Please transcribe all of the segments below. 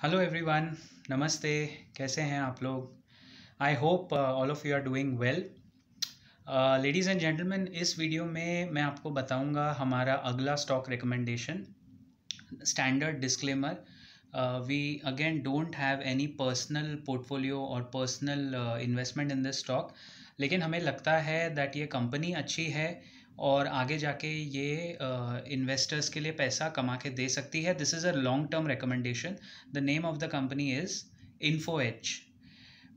Hello everyone नमस्ते कैसे हैं आप लोग? I hope all of you are doing well ladies and gentleman इस वीडियो में मैं आपको बताऊँगा हमारा अगला stock recommendation standard disclaimer we again don't have any personal portfolio और personal investment in this stock लेकिन हमें लगता है दैट ये कंपनी अच्छी है और आगे जाके ये इन्वेस्टर्स के लिए पैसा कमा के दे सकती है। This is a long term recommendation the name of the company is Info Edge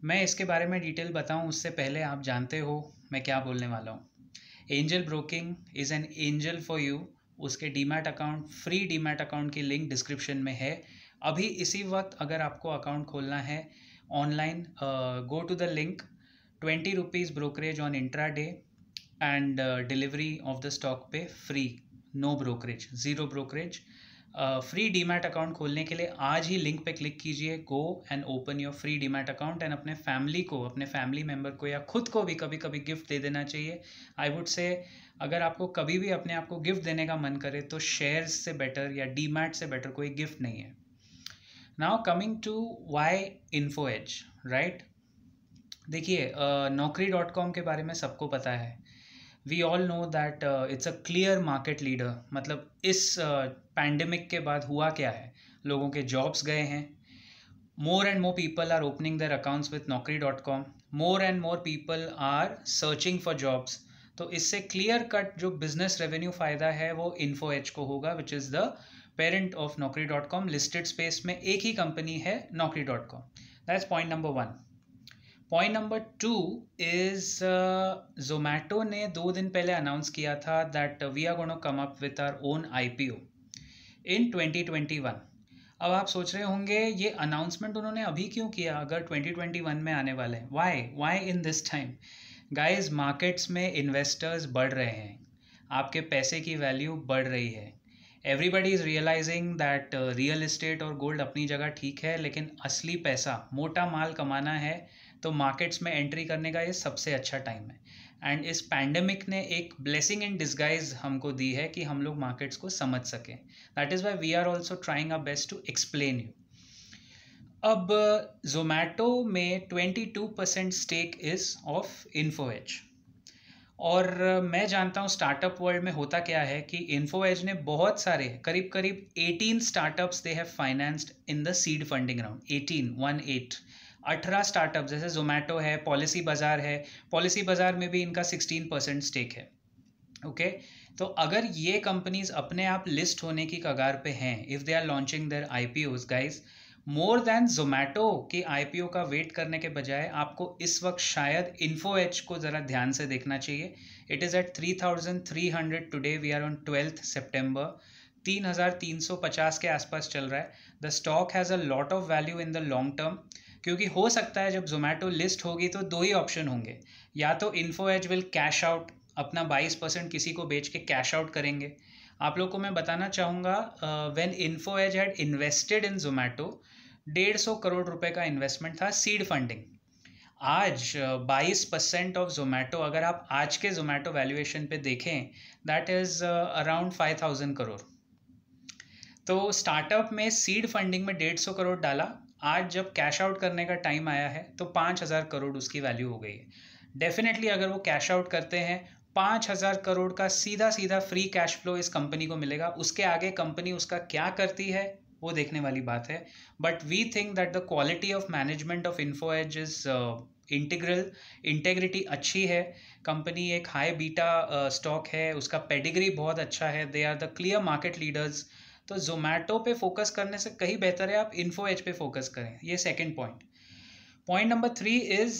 मैं इसके बारे में डिटेल बताऊँ, उससे पहले आप जानते हो मैं क्या बोलने वाला हूँ। Angel Broking is an angel for you उसके demat account free demat account की लिंक डिस्क्रिप्शन में है। अभी इसी वक्त अगर आपको अकाउंट खोलना है online go to the link twenty rupees brokerage on intraday and delivery of the stock पे free no brokerage zero brokerage free demat account खोलने के लिए आज ही लिंक पे क्लिक कीजिए go and open your free demat account and अपने family को, अपने फैमिली मेंबर को या खुद को भी कभी कभी गिफ्ट दे देना चाहिए। आई वुड से अगर आपको कभी भी अपने आप को गिफ्ट देने का मन करे तो शेयर्स से बेटर या डीमैट से बेटर कोई गिफ्ट नहीं है। Now coming to why Info Edge right देखिए नौकरी डॉट कॉम के बारे में सबको पता है। We all know that it's a clear market leader मतलब इस पैंडमिक uh, के बाद हुआ क्या है? लोगों के जॉब्स गए हैं। More and more people are opening their accounts with Naukri dot com more and more people are searching for jobs तो इससे क्लियर कट जो बिज़नेस रेवेन्यू फ़ायदा है वो इन्फो एच को होगा which is the parent of Naukri dot com listed space में एक ही कंपनी है Naukri dot com that's point number one point number two is Zomato ने दो दिन पहले अनाउंस किया था that we are gonna come up with our own I P O in twenty twenty one अब आप सोच रहे होंगे, ये अनाउंसमेंट उन्होंने अभी क्यों किया अगर ट्वेंटी ट्वेंटी वन में आने वाले हैं? Why why in this time guys markets में इन्वेस्टर्स बढ़ रहे हैं. आपके पैसे की वैल्यू बढ़ रही है. Everybody is realising that real estate और गोल्ड अपनी जगह ठीक है, लेकिन असली पैसा, मोटा माल कमाना है तो मार्केट्स में एंट्री करने का ये सबसे अच्छा टाइम है। एंड इस पैंडमिक ने एक ब्लेसिंग इन डिस्गाइज हमको दी है कि हम लोग मार्केट्स को समझ सकें। That is why we are also trying a best to explain you अब जोमैटो में twenty two percent stake is of Info Edge और, मैं जानता हूँ स्टार्टअप वर्ल्ड में होता क्या है कि इन्फो एज ने बहुत सारे करीब करीब 18 startups they have financed in the seed funding round 18 one eight अठारह स्टार्टअप जैसे जोमेटो है पॉलिसी बाज़ार है पॉलिसी बाज़ार में भी इनका सिक्सटीन परसेंट स्टेक है ओके okay? तो अगर ये कंपनीज़ अपने आप लिस्ट होने की कगार पे हैं if they are launching their I P Os guys more than Zomato के आई पी ओ का वेट करने के बजाय आपको इस वक्त शायद इन्फो एच को ज़रा ध्यान से देखना चाहिए it is at three thousand three hundred today we are on twelfth September तीन हज़ार तीन सौ पचास के आसपास चल रहा है the stock has a lot of value in the long term क्योंकि हो सकता है जब जोमेटो लिस्ट होगी तो दो ही ऑप्शन होंगे। या तो Info Edge will cash out अपना बाईस परसेंट किसी को बेच के कैश आउट करेंगे। आप लोग को मैं बताना चाहूँगा when Info Edge had invested in Zomato डेढ़ सौ करोड़ रुपए का इन्वेस्टमेंट था सीड फंडिंग आज बाईस परसेंट ऑफ़ जोमेटो अगर आप आज के जोमेटो वैल्यूएशन पे देखें that is around five thousand crore. तो स्टार्टअप में सीड फंडिंग में डेढ़ सौ करोड़ डाला आज जब कैश आउट करने का टाइम आया है तो पाँच हज़ार करोड़ उसकी वैल्यू हो गई है। डेफिनेटली अगर वो कैश आउट करते हैं, पाँच हज़ार करोड़ का सीधा सीधा फ्री कैश फ्लो इस कंपनी को मिलेगा। उसके आगे कंपनी उसका क्या करती है, वो देखने वाली बात है। But we think that the quality of management of Info Edge is integral integrity अच्छी है। कंपनी एक हाई बीटा स्टॉक है। उसका पेडिग्री बहुत अच्छा है। They are the clear market leaders तो जोमेटो पे फोकस करने से कहीं बेहतर है, आप इन्फो एच पे फोकस करें। ये second point point number three is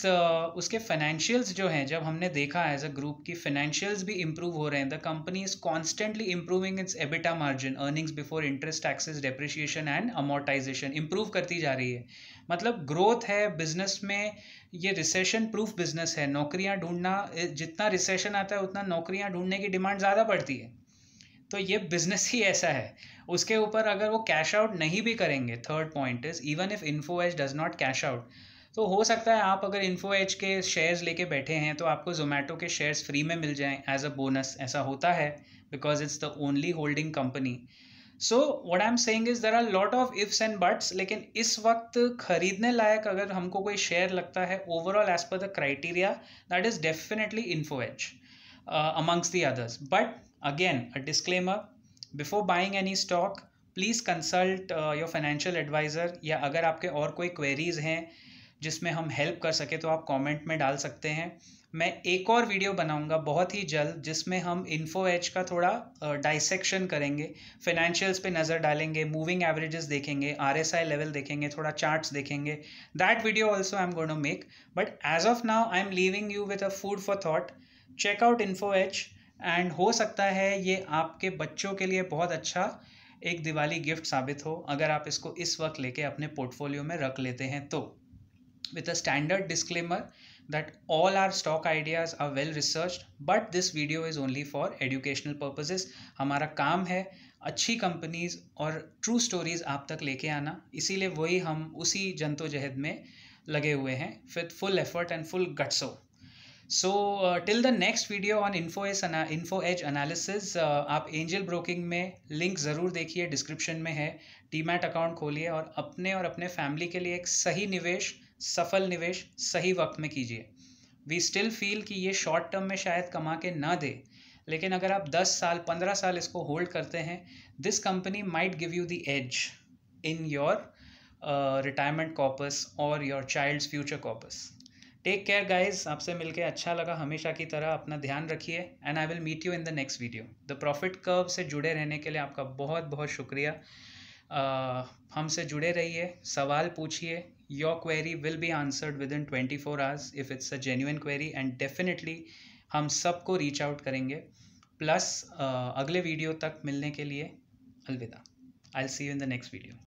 उसके फाइनेंशियल्स जो हैं, जब हमने देखा एज अ ग्रुप की फाइनेंशियल्स भी इंप्रूव हो रहे हैं the company is constantly improving its EBITDA margin earnings before interest taxes depreciation and amortisation improve करती जा रही है। मतलब ग्रोथ है बिज़नेस में, ये रिसेशन प्रूफ बिज़नेस है। नौकरियाँ ढूंढना, जितना रिसेशन आता है, उतना नौकरियाँ ढूँढने की डिमांड ज़्यादा बढ़ती है। तो ये बिज़नेस ही ऐसा है। उसके ऊपर अगर वो कैश आउट नहीं भी करेंगे third point is even if Info Edge does not cash out तो हो सकता है आप अगर इन्फो एच के शेयर्स लेके बैठे हैं तो आपको जोमेटो के शेयर्स फ्री में मिल जाएँ एज अ बोनस ऐसा होता है because it's the only holding company so what I am saying is there are lot of ifs and buts लेकिन इस वक्त खरीदने लायक अगर हमको कोई शेयर लगता है overall as per the criteria that is definitely Info Edge amongst the others but again a disclaimer before buying any stock please consult your financial adviser या अगर आपके और कोई क्वेरीज हैं जिसमें हम हेल्प कर सके तो आप कमेंट में डाल सकते हैं। मैं एक और वीडियो बनाऊँगा बहुत ही जल्द, जिसमें हम इन्फो एच का थोड़ा डाइसेक्शन करेंगे। फाइनेंशियल्स पे नज़र डालेंगे मूविंग एवरेजेस देखेंगे आर एस आई लेवल देखेंगे, थोड़ा चार्ट्स देखेंगे। That video also I am going to make but as of now I am leaving you with a food for thought check out Info Edge and हो सकता है ये आपके बच्चों के लिए बहुत अच्छा एक दिवाली गिफ्ट साबित हो, अगर आप इसको इस वक्त लेके अपने पोर्टफोलियो में रख लेते हैं तो। With a standard disclaimer that all our stock ideas are well researched, but this video is only for educational purposes. हमारा काम है अच्छी कंपनीज़ और ट्रू स्टोरीज आप तक लेके आना। इसीलिए वही हम उसी जंतोजहद में लगे हुए हैं। With full effort and full गट्सो so till the next video on Info S Info Edge analysis आप एंजल ब्रोकिंग में लिंक ज़रूर देखिए डिस्क्रिप्शन में है। डीमैट अकाउंट खोलिए और अपने और अपने फैमिली के लिए एक सही निवेश, सफल निवेश, सही वक्त में कीजिए। वी स्टिल फील कि ये शॉर्ट टर्म में शायद कमा के ना दे। लेकिन अगर आप 10 साल 15 साल इसको होल्ड करते हैं this company might give you the edge in your retirement corpus और your child's future corpus take care guys आपसे मिलकर अच्छा लगा। हमेशा की तरह अपना ध्यान रखिए। And I will meet you in the next video the Profit Curve से जुड़े रहने के लिए आपका बहुत बहुत शुक्रिया। uh, हमसे जुड़े रहिए। सवाल पूछिए। Your query will query will be answered within 24 hours if it's a genuine query and definitely हम सबको रीच आउट करेंगे। प्लस uh, अगले वीडियो तक मिलने के लिए अलविदा। I see you in the next video